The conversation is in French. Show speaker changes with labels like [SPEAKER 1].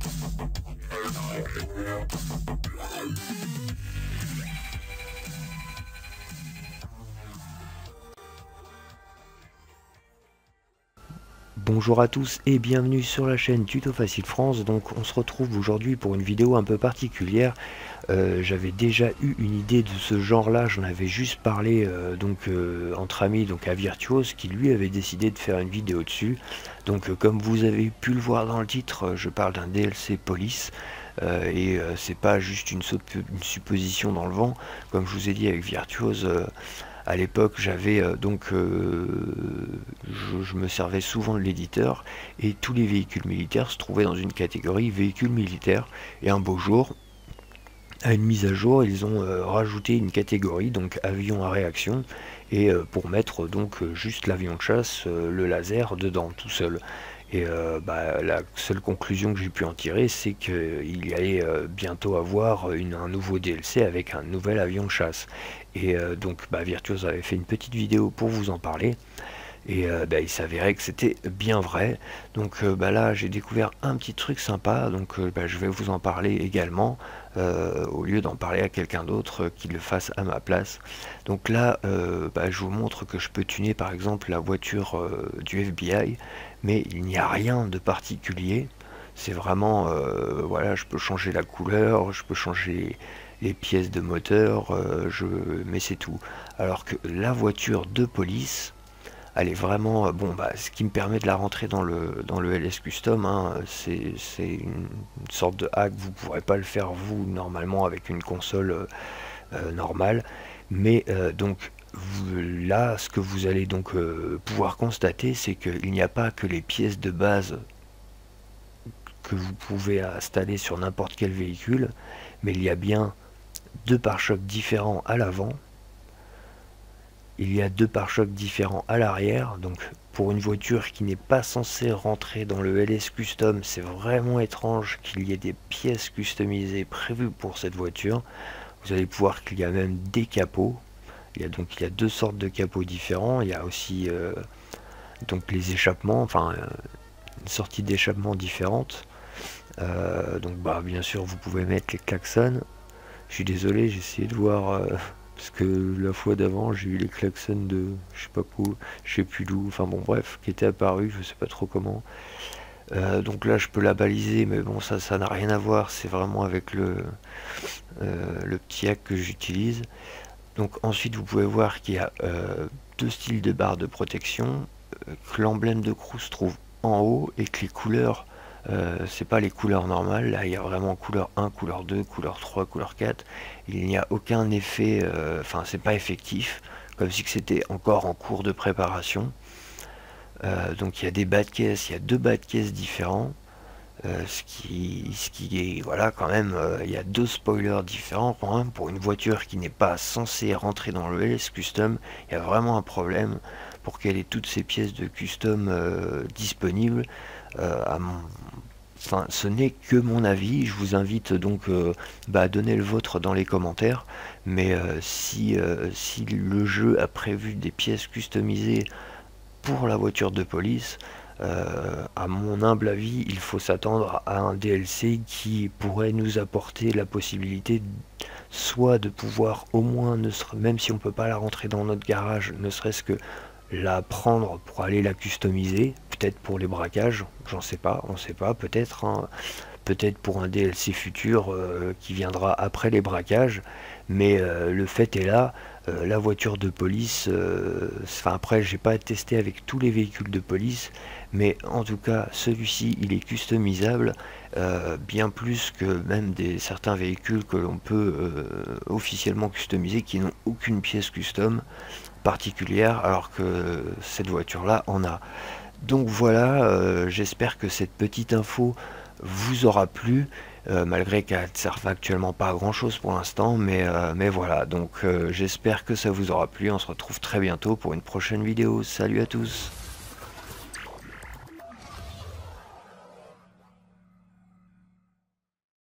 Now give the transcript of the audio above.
[SPEAKER 1] Thank you. Bonjour à tous et bienvenue sur la chaîne Tuto Facile France. Donc on se retrouve aujourd'hui pour une vidéo un peu particulière. Euh, j'avais déjà eu une idée de ce genre là, j'en avais juste parlé euh, donc euh, entre amis donc à Virtuose qui lui avait décidé de faire une vidéo dessus. Donc comme vous avez pu le voir dans le titre, je parle d'un DLC Police. et c'est pas juste une, supposition dans le vent, comme je vous ai dit avec Virtuose à l'époque, j'avais euh, donc, euh, je, me servais souvent de l'éditeur et tous les véhicules militaires se trouvaient dans une catégorie véhicules militaires. Et un beau jour, à une mise à jour, ils ont euh, rajouté une catégorie, donc avion à réaction, et pour mettre donc juste l'avion de chasse, le laser dedans tout seul. Et bah, la seule conclusion que j'ai pu en tirer, c'est qu'il allait bientôt avoir un nouveau DLC avec un nouvel avion de chasse. Et euh, donc bah, Virtuose avait fait une petite vidéo pour vous en parler. Et euh, bah, il s'avérait que c'était bien vrai. Donc euh, bah, là j'ai découvert un petit truc sympa. Donc je vais vous en parler également. au lieu d'en parler à quelqu'un d'autre qui le fasse à ma place. Donc là je vous montre que je peux tuner par exemple la voiture du FBI. Mais il n'y a rien de particulier. C'est vraiment, voilà, je peux changer la couleur, je peux changer les pièces de moteur, euh, je, mais c'est tout. Alors que la voiture de police, elle est vraiment euh, bon bah ce qui me permet de la rentrer dans le dans le LS custom hein, c'est une, sorte de hack vous pourrez pas le faire vous normalement avec une console euh, normale mais donc là ce que vous allez donc pouvoir constater c'est qu'il n'y a pas que les pièces de base que vous pouvez installer sur n'importe quel véhicule mais il y a bien deux pare-chocs différents à l'avant. Il y a deux pare-chocs différents à l'arrière. Donc pour une voiture qui n'est pas censée rentrer dans le LS Custom, c'est vraiment étrange qu'il y ait des pièces customisées prévues pour cette voiture. Vous allez pouvoir qu'il y a même des capots. Il y a donc il y a deux sortes de capots différents. Il y a aussi euh, donc les échappements, enfin euh, une sortie d'échappement différente. Euh, donc bah bien sûr vous pouvez mettre les klaxons je suis désolé, j'ai essayé de voir, parce que la fois d'avant, j'ai eu les klaxons de, je sais pas où, je sais plus d'où, enfin bon bref, qui était apparu, je sais pas trop comment. Euh, donc là, je peux la baliser, mais bon, ça, ça n'a rien à voir, c'est vraiment avec le, euh, le petit hack que j'utilise. Donc ensuite, vous pouvez voir qu'il y a deux styles de barres de protection, que l'emblème de crew se trouve en haut et que les couleurs euh, c'est pas les couleurs normales, là il y a vraiment couleur 1, couleur 2, couleur 3, couleur 4. Il n'y a aucun effet, euh, enfin c'est pas effectif, comme si c'était encore en cours de préparation. Euh, donc il y a des bas de caisse, il y a deux bas de caisse différents. Ce, qui, ce qui est, voilà, quand même, il y a deux spoilers différents quand même. Pour une voiture qui n'est pas censée rentrer dans le LS Custom, il y a vraiment un problème pour qu'elle ait toutes ces pièces de custom disponibles. à mon, Enfin, ce n'est que mon avis. Je vous invite donc euh, bah, à donner le vôtre dans les commentaires. Mais euh, si, euh, si le jeu a prévu des pièces customisées pour la voiture de police, à mon humble avis, il faut s'attendre à un DLC qui pourrait nous apporter la possibilité soit de pouvoir au moins, même si on ne peut pas la rentrer dans notre garage, ne serait-ce que la prendre pour aller la customiser, peut-être pour les braquages, j'en sais pas, on sait pas, peut-être, hein. Peut-être pour un DLC futur euh, qui viendra après les braquages, mais euh, le fait est là, euh, la voiture de police, enfin après j'ai pas testé avec tous les véhicules de police, mais en tout cas celui-ci il est customisable bien plus que même des certains véhicules que l'on peut officiellement customiser qui n'ont aucune pièce custom particulière alors que cette voiture là en a. Donc voilà j'espère que cette petite info vous aura plu euh, malgré qu'elle ne serve actuellement pas à grand chose pour l'instant mais, euh, mais voilà. Donc j'espère que ça vous aura plu. On se retrouve très bientôt pour une prochaine vidéo. Salut à tous